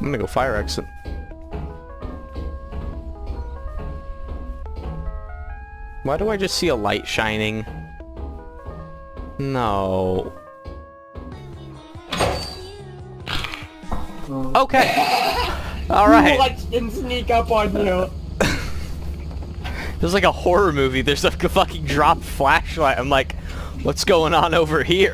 I'm gonna go fire exit. Why do I just see a light shining? No. Okay. All right. I didn't sneak up on you. There's like a horror movie. There's a fucking drop flashlight. I'm like, what's going on over here?